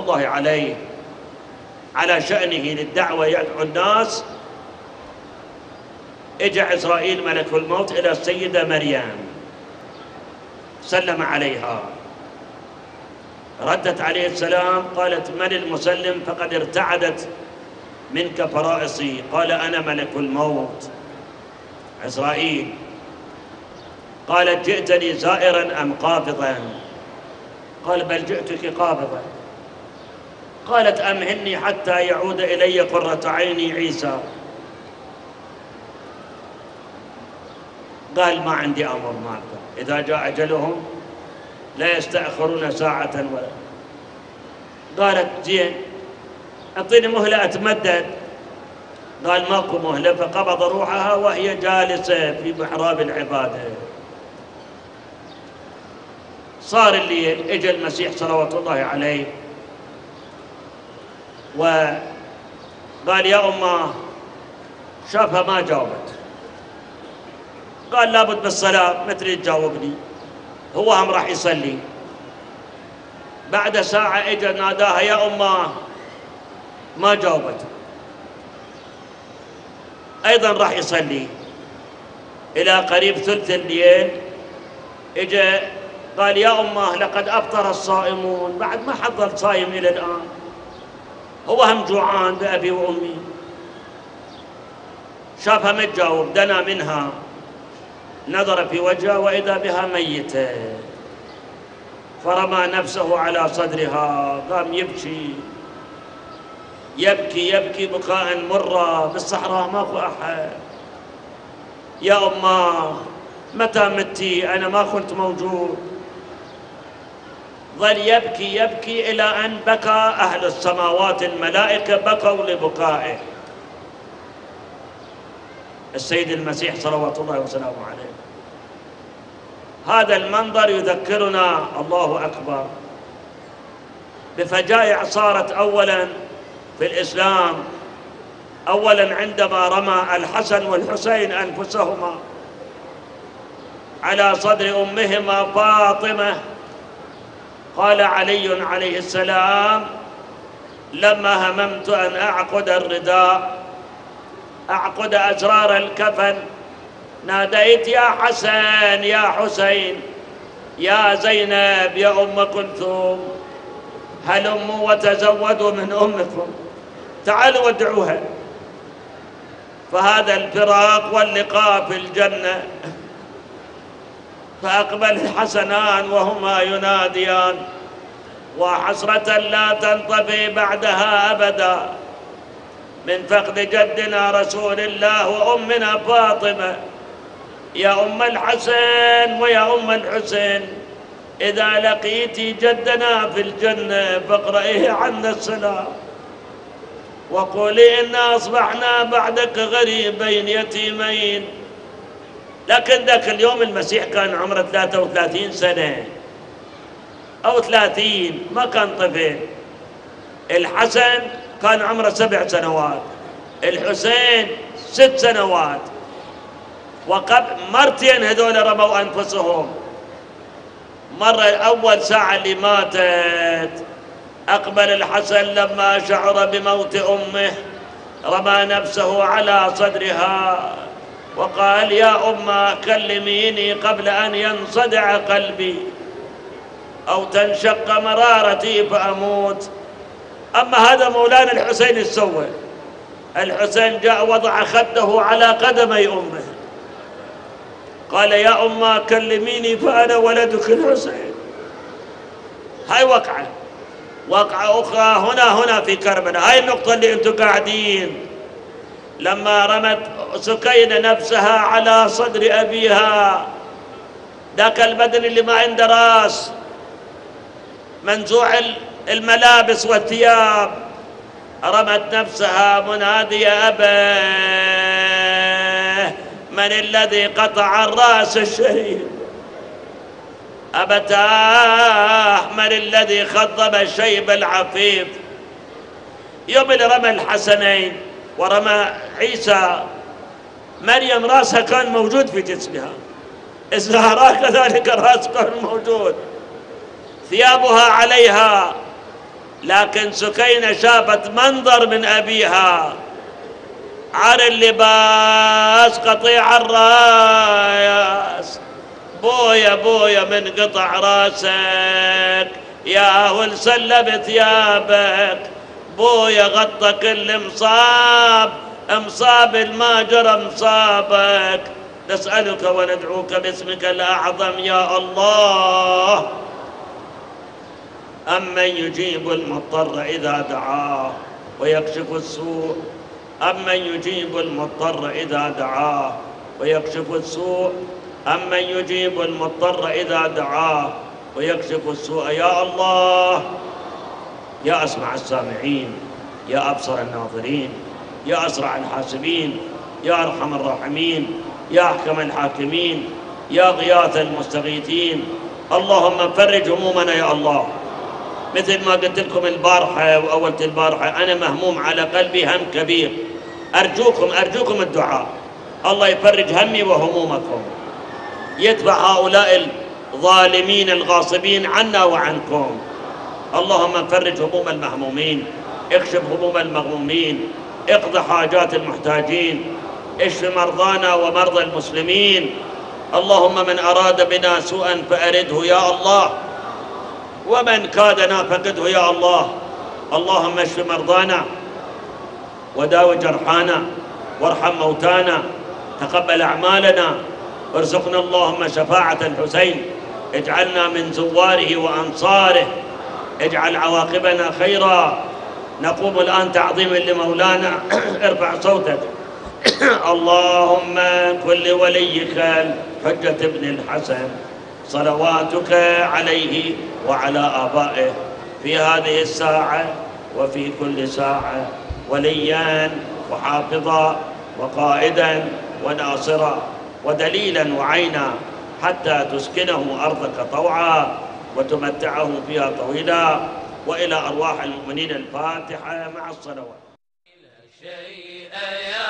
الله عليه على شأنه للدعوة يدعو الناس. اجى عزرائيل ملك الموت إلى السيدة مريم سلم عليها. ردت عليه السلام قالت من المسلم؟ فقد ارتعدت منك فرائصي. قال أنا ملك الموت. عزرائيل قالت جئتني زائرا أم قابضا؟ قال بل جئتك قابضا. قالت أمهني حتى يعود إلي قرة عيني عيسى. قال ما عندي أمر معكم إذا جاء أجلهم لا يستأخرون ساعة ولا. قالت زين أعطيني مهلة أتمدد. قال ماكو مهلة فقبض روحها وهي جالسة في محراب العبادة. صار الليل اجى المسيح صلوات الله عليه وقال يا أمه شافها ما جاوبت. قال لابد بالصلاة ما تريد تجاوبني. هو هم راح يصلي. بعد ساعة اجى ناداها يا أمه ما جاوبت. أيضا راح يصلي. إلى قريب ثلث الليل اجى قال يا أمه لقد أفطر الصائمون. بعد ما حضر صايم إلى الآن. هو هم جوعان بأبي وأمي. شافها ما تجاوب دنا منها. نظر في وجهها وإذا بها ميتة. فرمى نفسه على صدرها قام يبكي. يبكي يبكي بكاء مرة بالصحراء ماكو أحد. يا أمه متى متي؟ أنا ما كنت موجود. ظل يبكي يبكي إلى أن بكى أهل السماوات الملائكة بكوا لبكائه. السيد المسيح صلوات الله وسلامه عليه. هذا المنظر يذكرنا الله أكبر. بفجائع صارت أولا في الإسلام أولا عندما رمى الحسن والحسين أنفسهما على صدر أمهما فاطمة. قال علي عليه السلام لما هممت أن أعقد الرداء أعقد أسرار الكفن ناديت يا حسن يا حسين يا زينب يا أم كلثوم هلموا وتزودوا من أمكم؟ تعالوا وادعوها. فهذا الفراق واللقاء في الجنة. فأقبل الحسنان وهما يناديان وحسرة لا تنطفي بعدها أبدا. من فقد جدنا رسول الله وأمنا فاطمة يا أم الحسن ويا أم الحسين إذا لقيت جدنا في الجنة فاقرئيه عنا السلام. وقولي إنا أصبحنا بعدك غريبين يتيمين. لكن ذاك اليوم المسيح كان عمره 33 سنة. أو 30 ما كان طفل. الحسن كان عمره سبع سنوات. الحسين ست سنوات. وقبل مرتين هذول رموا أنفسهم. مرة أول ساعة اللي ماتت أقبل الحسن لما شعر بموت أمه. رمى نفسه على صدرها. وقال يا أمة كلميني قبل أن ينصدع قلبي أو تنشق مرارتي فأموت. أما هذا مولانا الحسين السوى الحسين جاء وضع خده على قدمي أمه. قال يا أمة كلميني فأنا ولدك الحسين. هاي وقعة. وقعة أخرى هنا هنا في كربلاء. هاي النقطة اللي أنتم قاعدين. لما رمت سكينة نفسها على صدر أبيها. ذاك البدن اللي ما عنده راس. منزوع الملابس والثياب. رمت نفسها منادية أبا من الذي قطع الرأس الشهيد أبتاه. من الذي خضب الشيب العفيف؟ يوم رمى الحسنين ورمى عيسى مريم راسها كان موجود في جسمها. الزهراء كذلك الراس كان موجود. ثيابها عليها. لكن سكينة شافت منظر من أبيها. عار اللباس قطيع الراس. بويا بويا من قطع راسك. يا ول سلب ثيابك. بويا غطى كل مصاب. مصاب الماجر مصابك نسألك وندعوك باسمك الأعظم يا الله. أمن يجيب المضطر إذا دعاه ويكشف السوء. أمن يجيب المضطر إذا دعاه ويكشف السوء. أمن يجيب المضطر إذا دعاه ويكشف السوء. يا الله يا أسمع السامعين يا أبصر الناظرين. يا أسرع الحاسبين يا أرحم الراحمين يا أحكم الحاكمين يا غياث المستغيثين. اللهم فرج همومنا يا الله. مثل ما قلت لكم البارحة وأولت البارحة أنا مهموم على قلبي هم كبير. أرجوكم أرجوكم الدعاء. الله يفرج همي وهمومكم. يتبع هؤلاء الظالمين الغاصبين عنا وعنكم. اللهم فرج هموم المهمومين. اكشف هموم المغمومين. اقض حاجات المحتاجين اشف مرضانا ومرضى المسلمين. اللهم من أراد بنا سوءا فأرده يا الله ومن كادنا فقده يا الله. اللهم اشف مرضانا وداو جرحانا وارحم موتانا تقبل أعمالنا وارزقنا اللهم شفاعة الحسين. اجعلنا من زواره وأنصاره اجعل عواقبنا خيرا. نقوم الآن تعظيما لمولانا ارفع صوتك. اللهم كل وليك الحجة ابن الحسن. صلواتك عليه وعلى آبائه في هذه الساعة وفي كل ساعة. وليا وحافظا وقائدا وناصرا ودليلا وعينا حتى تسكنه أرضك طوعا وتمتعه فيها طويلا. وإلى أرواح المؤمنين الفاتحة مع الصلوات. شيء يا